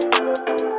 Música